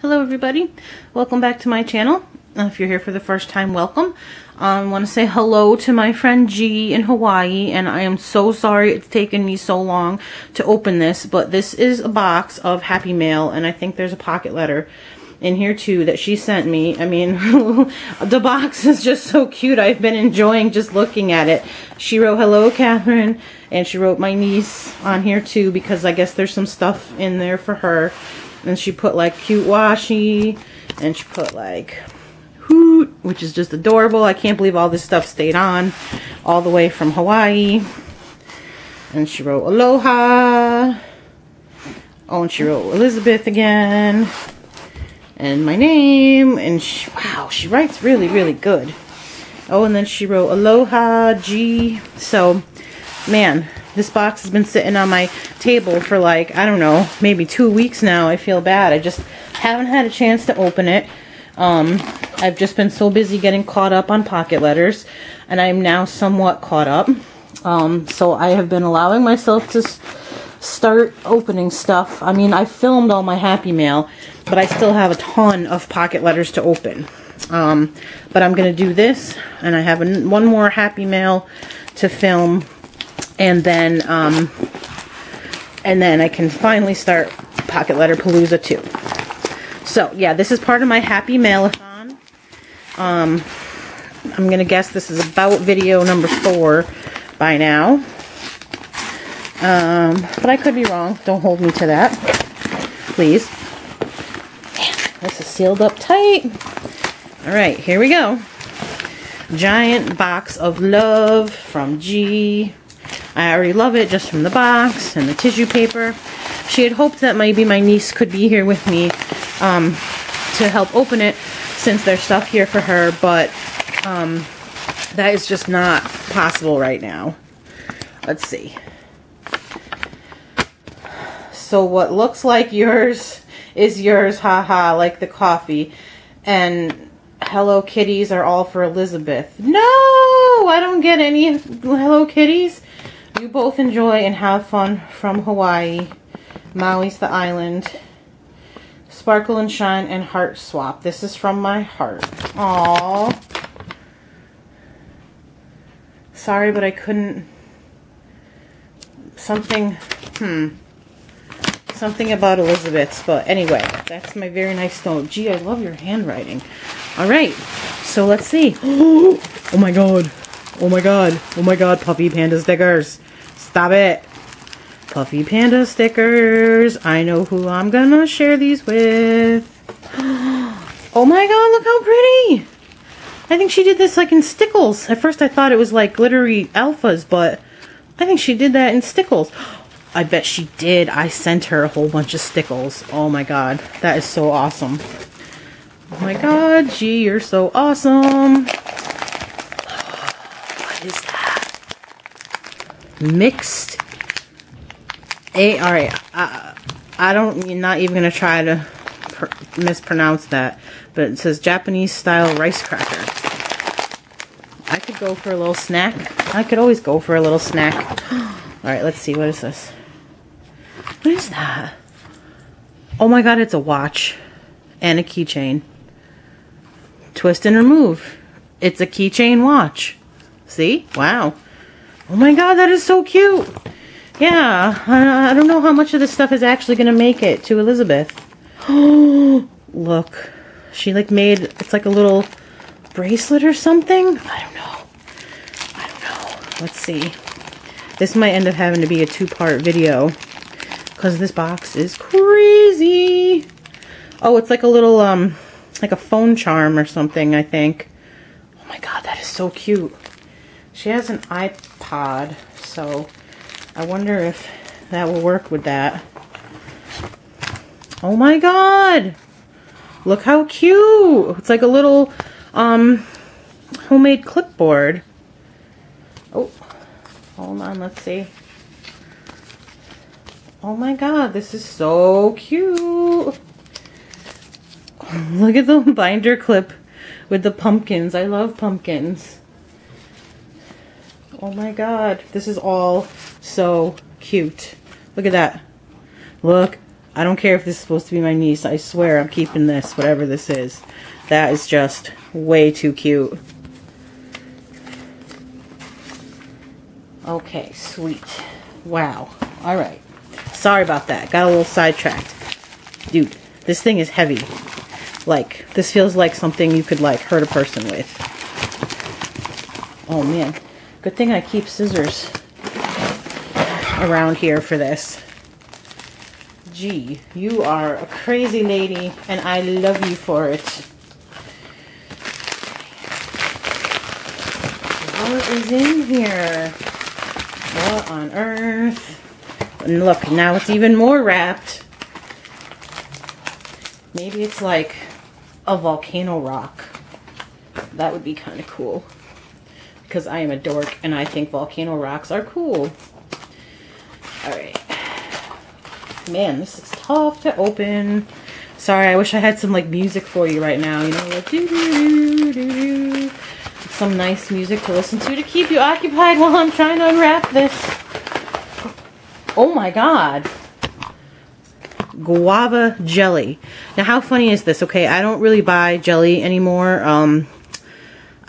Hello everybody, welcome back to my channel. Uh, if you're here for the first time, welcome. I want to say hello to my friend Gee in Hawaii and I am so sorry it's taken me so long to open this, but this is a box of Happy Mail and I think there's a pocket letter in here too that she sent me. I mean, the box is just so cute. I've been enjoying just looking at it. She wrote, hello, Catherine, and she wrote my niece on here too because I guess there's some stuff in there for her. And she put like cute washi, and she put like hoot, which is just adorable. I can't believe all this stuff stayed on all the way from Hawaii. And she wrote aloha. Oh, and she wrote Elizabeth again and my name, and she, wow, she writes really, really good. Oh, and then she wrote Aloha Gee. So, man, this box has been sitting on my table for like, I don't know, maybe two weeks now. I feel bad. I just haven't had a chance to open it. Um, I've just been so busy getting caught up on pocket letters, and I'm now somewhat caught up. Um, so I have been allowing myself to start opening stuff. I mean, I filmed all my Happy Mail, but I still have a ton of pocket letters to open. Um, but I'm going to do this, and I have one more Happy Mail to film, and then, um, and then I can finally start Pocket Letter Palooza 2. So, yeah, this is part of my Happy Mailathon. Um, I'm to guess this is about video number four by now. Um, but I could be wrong. Don't hold me to that. Please. this is sealed up tight. Alright, here we go. Giant box of love from Gee. I already love it just from the box and the tissue paper. She had hoped that maybe my niece could be here with me um, to help open it since there's stuff here for her, but um, that is just not possible right now. Let's see. So what looks like yours is yours, haha, like the coffee. And Hello Kitties are all for Elizabeth. No, I don't get any Hello Kitties. You both enjoy and have fun from Hawaii. Maui's the island. Sparkle and Shine and Heart Swap. This is from my heart. Aww. Sorry, but I couldn't... Something... Hmm something about Elizabeth's, but anyway, that's my very nice note. Gee, I love your handwriting. All right, so let's see. Oh my god. Oh my god. Oh my god, Puffy Panda stickers. Stop it. Puffy Panda stickers. I know who I'm gonna share these with. Oh my god, look how pretty. I think she did this like in stickles. At first I thought it was like glittery alphas, but I think she did that in stickles. I bet she did. I sent her a whole bunch of stickles. Oh my god. That is so awesome. Oh my god, gee, you're so awesome. What is that? Mixed. A, alright. I, I don't, I'm not even to try to mispronounce that. But it says Japanese style rice cracker. I could go for a little snack. I could always go for a little snack. Alright, let's see. What is this? What is that? Oh my god, it's a watch and a keychain. Twist and remove. It's a keychain watch. See? Wow. Oh my god, that is so cute. Yeah, I, I don't know how much of this stuff is actually going to make it to Elizabeth. Oh, look. She like made, it's like a little bracelet or something. I don't know. I don't know. Let's see. This might end up having to be a two-part video because this box is crazy. Oh, it's like a little, um, like a phone charm or something, I think. Oh my god, that is so cute. She has an iPod, so I wonder if that will work with that. Oh my god! Look how cute! It's like a little, um, homemade clipboard. Oh, hold on, let's see. Oh my god, this is so cute. Look at the binder clip with the pumpkins. I love pumpkins. Oh my god, this is all so cute. Look at that. Look, I don't care if this is supposed to be my niece. I swear I'm keeping this, whatever this is. That is just way too cute. Okay, sweet. Wow. All right. Sorry about that. Got a little sidetracked. Dude, this thing is heavy. Like, this feels like something you could, like, hurt a person with. Oh, man. Good thing I keep scissors around here for this. Gee, you are a crazy lady, and I love you for it. What is in here? What on earth? And look, now it's even more wrapped. Maybe it's like a volcano rock. That would be kind of cool. Because I am a dork and I think volcano rocks are cool. Alright. Man, this is tough to open. Sorry, I wish I had some like music for you right now. You know, like doo doo doo doo doo. Some nice music to listen to to keep you occupied while I'm trying to unwrap this. Oh my god guava jelly. Now, how funny is this? Okay, I don't really buy jelly anymore. Um,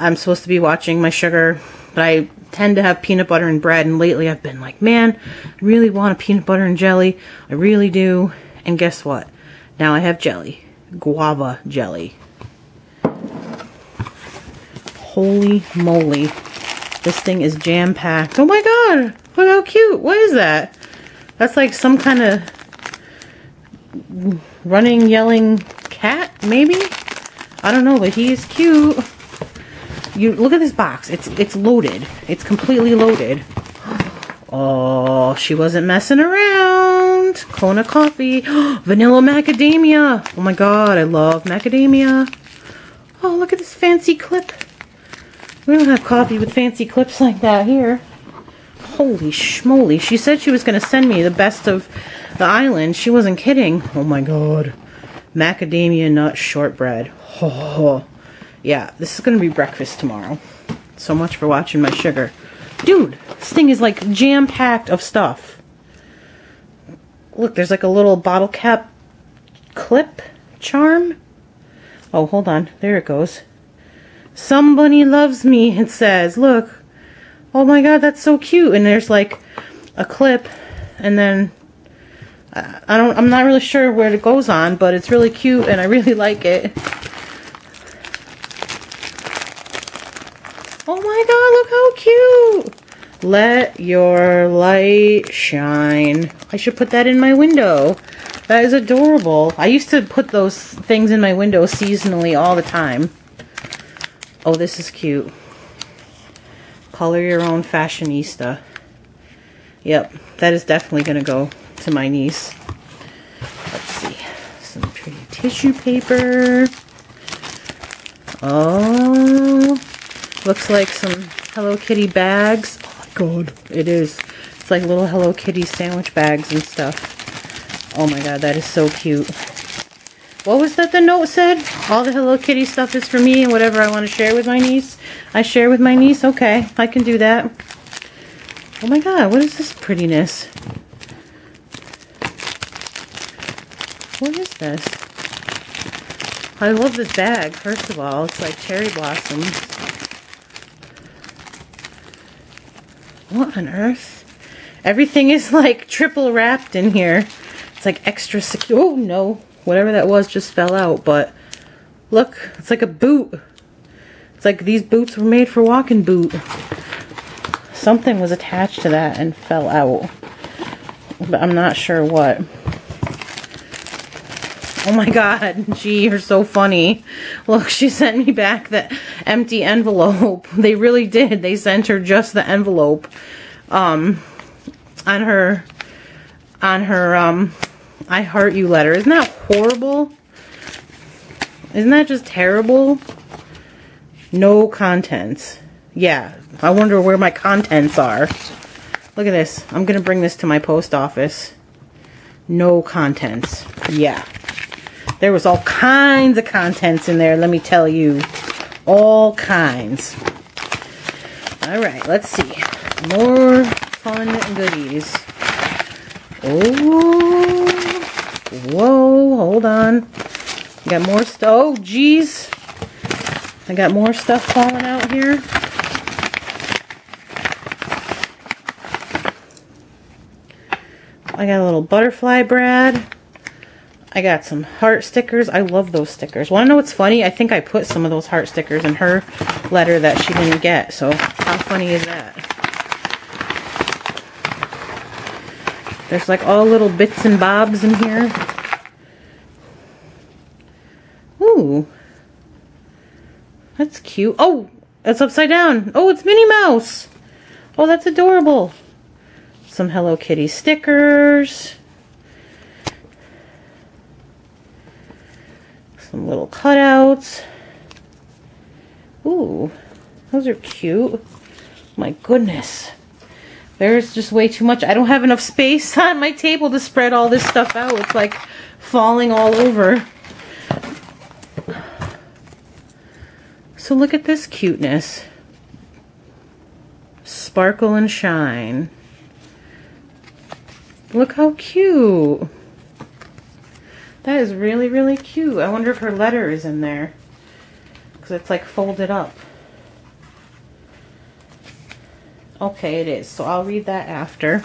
I'm supposed to be watching my sugar, but I tend to have peanut butter and bread, and lately I've been like, man, I really want a peanut butter and jelly. I really do. And guess what? Now I have jelly. Guava jelly. Holy moly. This thing is jam-packed. Oh my god! Look how cute! What is that? That's like some kind of running, yelling cat, maybe? I don't know, but he is cute. You look at this box. It's it's loaded. It's completely loaded. Oh, she wasn't messing around. Kona coffee. Vanilla macadamia. Oh my god, I love macadamia. Oh, look at this fancy clip. We don't have coffee with fancy clips like that here. Holy schmoly. She said she was going to send me the best of the island. She wasn't kidding. Oh my god. Macadamia nut shortbread. Oh. Yeah, this is going to be breakfast tomorrow. So much for watching my sugar. Dude, this thing is like jam-packed of stuff. Look, there's like a little bottle cap clip charm. Oh, hold on. There it goes. Somebody loves me, it says. Look oh my god, that's so cute. And there's like a clip and then uh, I don't, I'm not really sure where it goes on, but it's really cute and I really like it. Oh my god, look how cute. Let your light shine. I should put that in my window. That is adorable. I used to put those things in my window seasonally all the time. Oh, this is cute. Color your own fashionista. Yep, that is definitely going to go to my niece. Let's see. Some pretty tissue paper. Oh, looks like some Hello Kitty bags. Oh my god, it is. It's like little Hello Kitty sandwich bags and stuff. Oh my god, that is so cute. What was that the note said? All the Hello Kitty stuff is for me and whatever I want to share with my niece. I share with my niece? Okay, I can do that. Oh my god, what is this prettiness? What is this? I love this bag, first of all. It's like cherry blossoms. What on earth? Everything is like triple wrapped in here. It's like extra secure. Oh no, whatever that was just fell out, but look, it's like a boot. It's like these boots were made for walking boot. Something was attached to that and fell out. But I'm not sure what. Oh my god, gee, you're so funny. Look, she sent me back the empty envelope. They really did. They sent her just the envelope. Um, on her, on her, um, I heart you letter. Isn't that horrible? Isn't that just terrible? No contents. Yeah, I wonder where my contents are. Look at this. I'm going to bring this to my post office. No contents. Yeah. There was all kinds of contents in there, let me tell you. All kinds. Alright, let's see. More fun goodies. Oh, Whoa, hold on. I got more stuff. Oh, geez. I got more stuff falling out here. I got a little butterfly Brad. I got some heart stickers. I love those stickers. Want to know what's funny? I think I put some of those heart stickers in her letter that she didn't get. So how funny is that? There's like all little bits and bobs in here. Ooh. That's cute. Oh, it's upside down. Oh, it's Minnie Mouse. Oh, that's adorable. Some Hello Kitty stickers. Some little cutouts. Ooh, those are cute. My goodness. There's just way too much. I don't have enough space on my table to spread all this stuff out. It's like falling all over. So look at this cuteness. Sparkle and shine. Look how cute. That is really, really cute. I wonder if her letter is in there. Because it's like folded up. Okay, it is. So I'll read that after.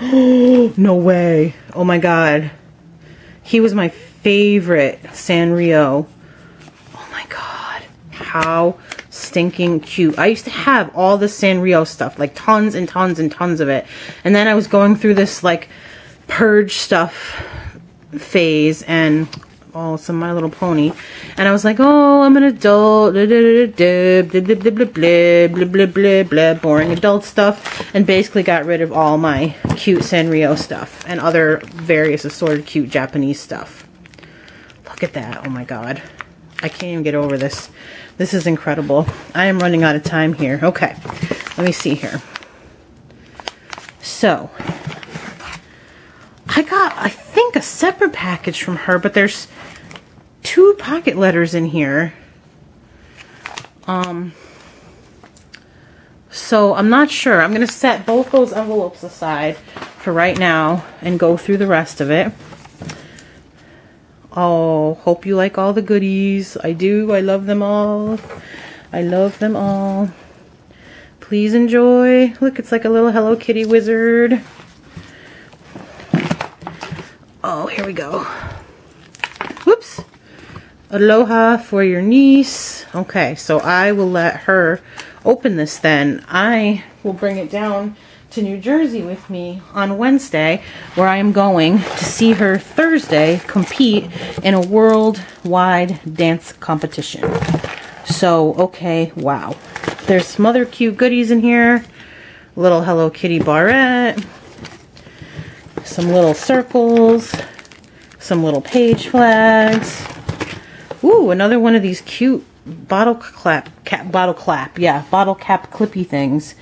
no way. Oh my god. He was my favorite Sanrio. Oh my god. How stinking cute. I used to have all the Sanrio stuff, like tons and tons and tons of it. And then I was going through this like purge stuff phase and oh some My Little Pony. And I was like oh I'm an adult. Boring adult stuff. And basically got rid of all my cute Sanrio stuff and other various assorted cute Japanese stuff. Look at that. Oh my god. I can't even get over this. This is incredible. I am running out of time here. Okay. Let me see here. So I got, I think, a separate package from her, but there's two pocket letters in here. Um, so I'm not sure. I'm going to set both those envelopes aside for right now and go through the rest of it. Oh, hope you like all the goodies. I do. I love them all. I love them all. Please enjoy. Look, it's like a little Hello Kitty wizard. Oh, here we go. Whoops. Aloha for your niece. Okay, so I will let her open this then. I will bring it down to New Jersey with me on Wednesday, where I am going to see her Thursday compete in a worldwide dance competition. So, okay, wow. There's some other cute goodies in here. Little Hello Kitty barrette some little circles, some little page flags. Ooh, another one of these cute bottle clap, cap, bottle clap, yeah, bottle cap clippy things.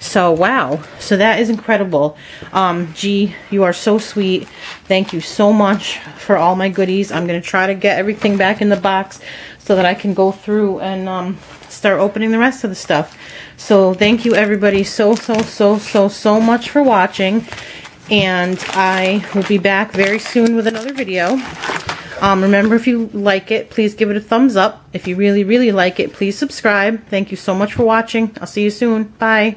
So, wow. So that is incredible. Um, Gee, you are so sweet. Thank you so much for all my goodies. I'm going to try to get everything back in the box so that I can go through and um, start opening the rest of the stuff. So thank you everybody so, so, so, so, so much for watching and I will be back very soon with another video. Um, remember, if you like it, please give it a thumbs up. If you really, really like it, please subscribe. Thank you so much for watching. I'll see you soon. Bye.